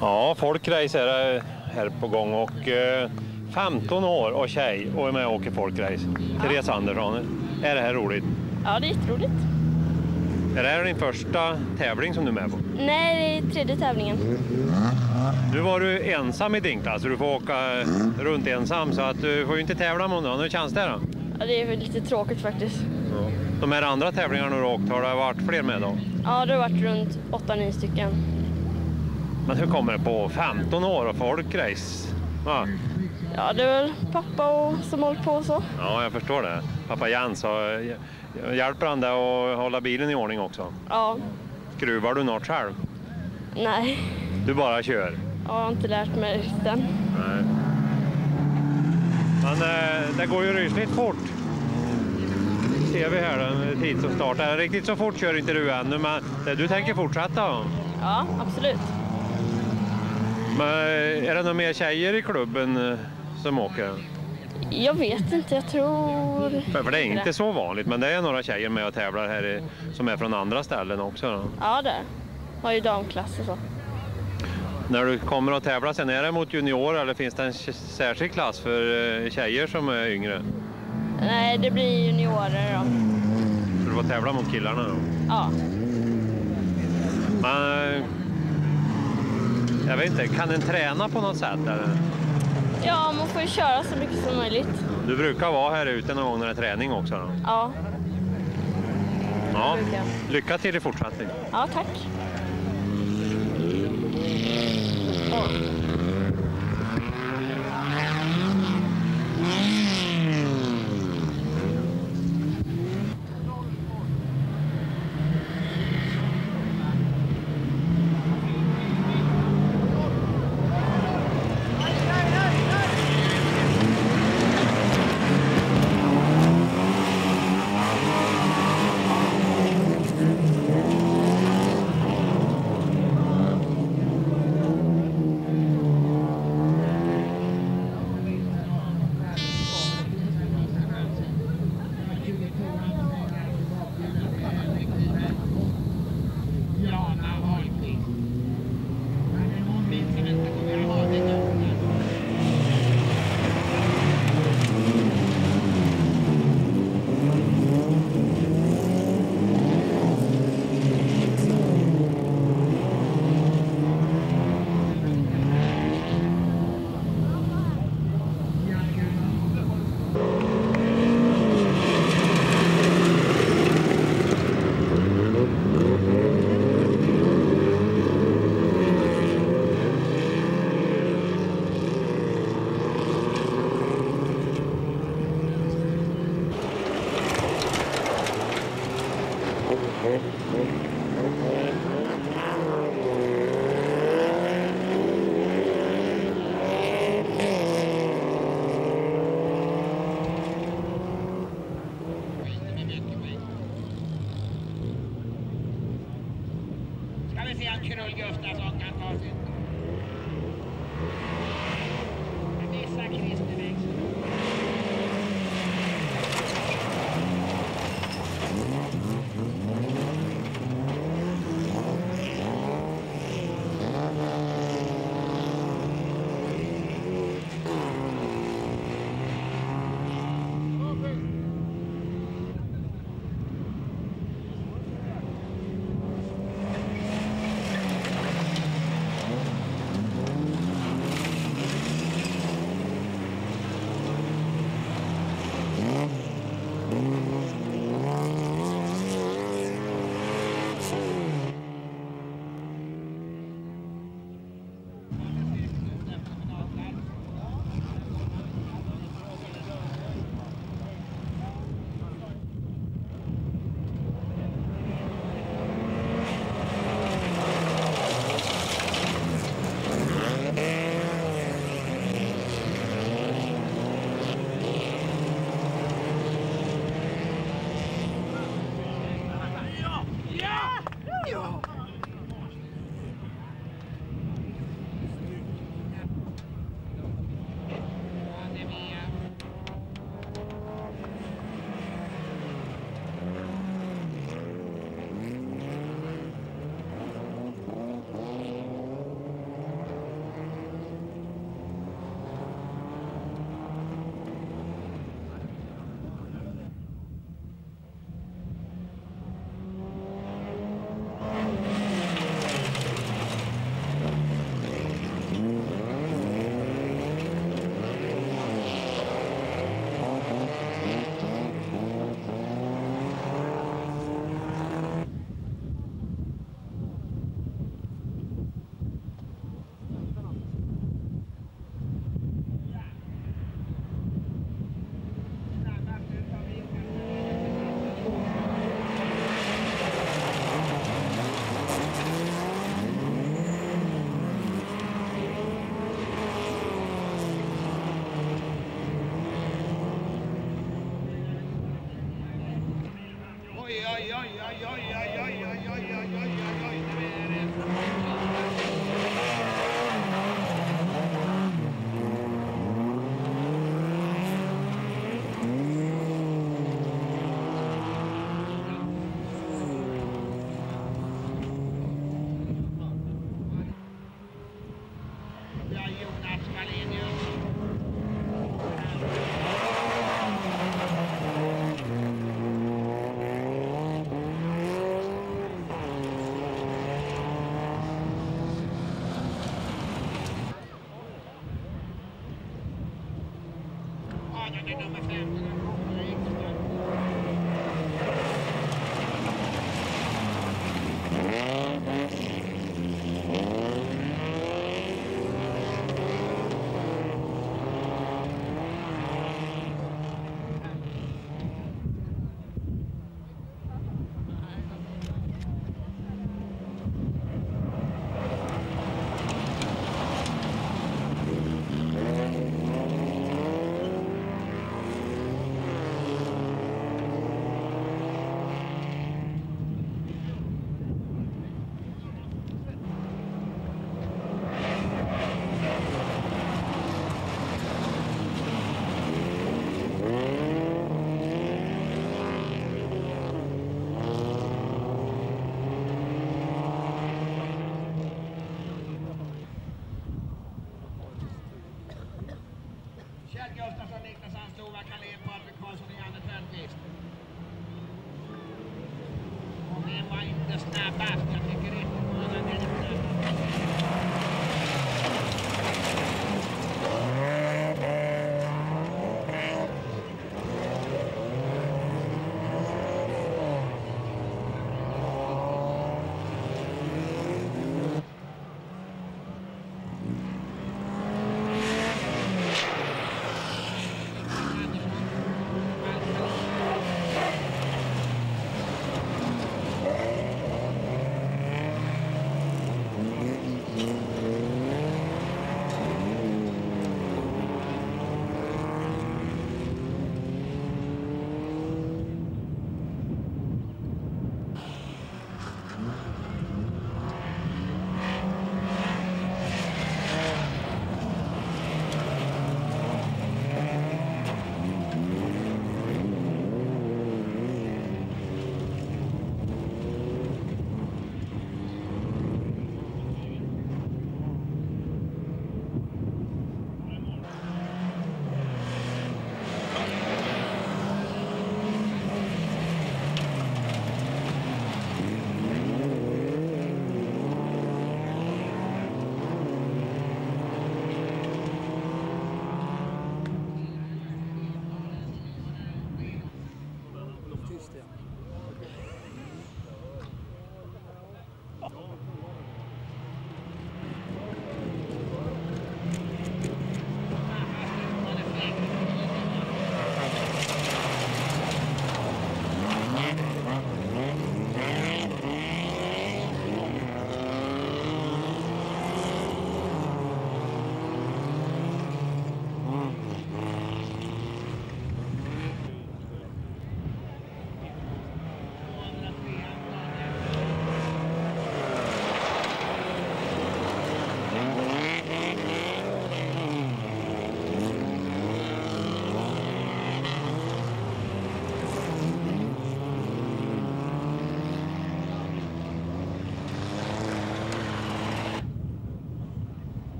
Ja, folkrace är det här på gång och eh, 15 år och tjej och är med och åker folkrace. Therese Andersson, är det här roligt? Ja, det är jätteroligt. Är det här din första tävling som du är med på? Nej, det är tredje tävlingen. Nu var du ensam i din klass, så du får åka runt ensam så att du får inte tävla med någon. Hur känns det då? Ja, det är lite tråkigt faktiskt. De här andra tävlingarna du har åkt, har det varit fler med då? Ja, det har varit runt 8-9 stycken. Men hur kommer det på 15 år och folkrace? Va? Ja, det är väl pappa och som håller på så. Ja, jag förstår det. Pappa Jens, så hjälper han dig att hålla bilen i ordning också? Ja, Skruvar du något själv? nej. Du bara kör? Jag har inte lärt mig riktigt än. Nej. Men eh, det går ju rysligt fort. Ser vi här den tid som startar. Riktigt så fort kör inte du ännu, men du tänker fortsätta? Ja, absolut. Men eh, är det några mer tjejer i klubben eh, som åker? Jag vet inte, jag tror... För, för det är inte så vanligt, men det är några tjejer med och tävlar här i, som är från andra ställen också. Då. Ja, det har ju damklass och så. När du kommer att tävla sen, är det mot juniorer eller finns det en särskild klass för eh, tjejer som är yngre? Nej, det blir juniorer då. Så du får tävla mot killarna då? Ja. Men, jag vet inte, kan en träna på något sätt? Eller? ja, man får ju köra så mycket som möjligt. Du brukar vara här ute någon gång när det är träning också? Då? Ja, Ja. Lycka till i fortsättningen. ja tack. Ska vi se om Krull Gustafsson kan ta Kjell Gustafsson, Niklas Anstova, Carlén, Patrik Karlsson och Janne Törnqvist. Och vem var inte snabbast? Jag tycker inte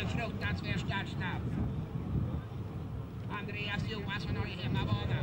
En fruktansvärd startsnabb. Andreas Johansson har ju hemmabana.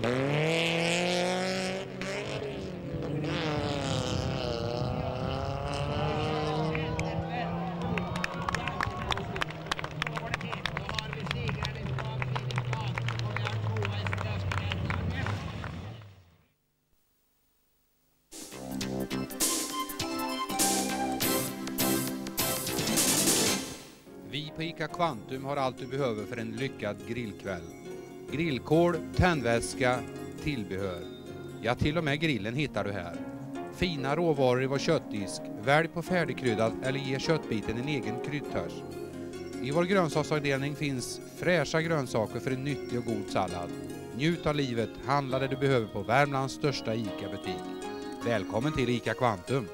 Vi på ICA Kvantum har allt du behöver för en lyckad grillkväll. Grillkol, tändvätska, tillbehör. Ja, till och med grillen hittar du här. Fina råvaror i vår köttdisk. Välj på färdigkryddat eller ge köttbiten en egen kryddtörs. I vår grönsaksavdelning finns fräscha grönsaker för en nyttig och god sallad. Njut av livet, handla det du behöver på Värmlands största ICA-butik. Välkommen till ICA Quantum!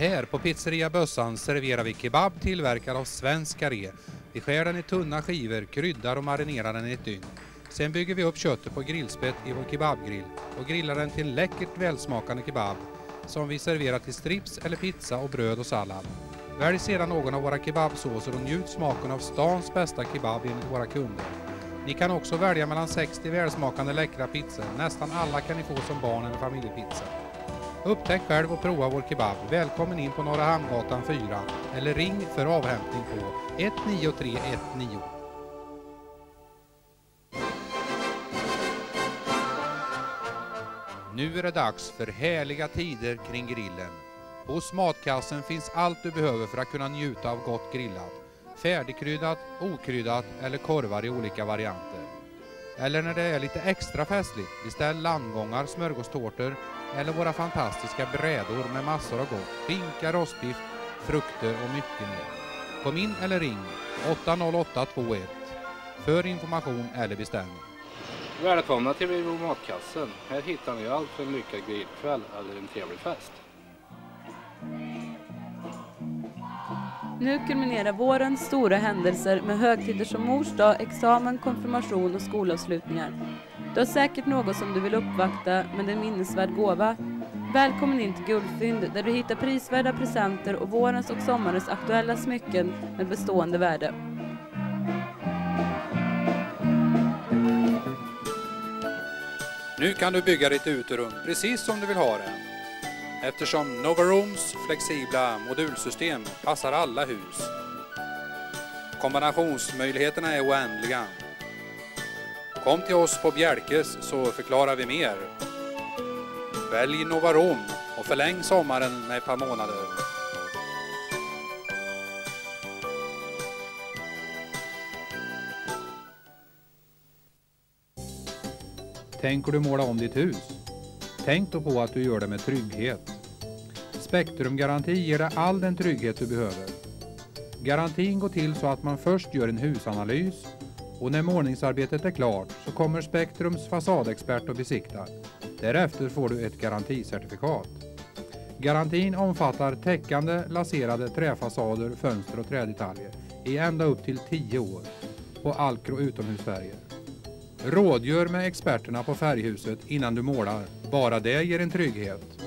Här på pizzeria Bössan serverar vi kebab tillverkad av svensk karré. Vi skär den i tunna skivor, kryddar och marinerar den i ett dygn. Sen bygger vi upp köttet på grillspett i vår kebabgrill och grillar den till en läckert välsmakande kebab som vi serverar till strips eller pizza och bröd och sallad. Välj sedan någon av våra kebabsåser och njut smaken av stans bästa kebab enligt våra kunder. Ni kan också välja mellan 60 välsmakande läckra pizzor. Nästan alla kan ni få som barn eller familjepizza. Upptäck själv och prova vår kebab. Välkommen in på Norra Hamngatan 4 eller ring för avhämtning på 19319. Nu är det dags för härliga tider kring grillen. Hos Matkassen finns allt du behöver för att kunna njuta av gott grillat. Färdigkryddat, okryddat eller korvar i olika varianter. Eller när det är lite extra festligt, beställ landgångar, smörgåstårtor eller våra fantastiska brädor med massor av gott. Skinka, rostbiff, frukter och mycket mer. Kom in eller ring 80821 för information eller beställning. Välkomna till Vivo Matkassen. Här hittar ni allt för en lyckad grillkväll eller en trevlig fest. Nu kulminerar vårens stora händelser med högtider som mors dag, examen, konfirmation och skolavslutningar. Du har säkert något som du vill uppvakta med en minnesvärd gåva. Välkommen in till Guldfynd där du hittar prisvärda presenter och vårens och sommarens aktuella smycken med bestående värde. Nu kan du bygga ditt uterum precis som du vill ha det. Eftersom Novarooms flexibla modulsystem passar alla hus. Kombinationsmöjligheterna är oändliga. Kom till oss på Bjälkes så förklarar vi mer. Välj Novaroom och förläng sommaren med ett par månader. Tänker du måla om ditt hus? Tänk då på att du gör det med trygghet. Spektrumgaranti ger dig all den trygghet du behöver. Garantin går till så att man först gör en husanalys och när målningsarbetet är klart så kommer Spektrums fasadexpert och besiktar. Därefter får du ett garanticertifikat. Garantin omfattar täckande laserade träfasader, fönster och trädetaljer i ända upp till 10 år på Alcro utomhusfärger. Rådgör med experterna på färghuset innan du målar. Bara det ger en trygghet.